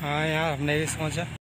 हाँ यार हमने भी सोचा।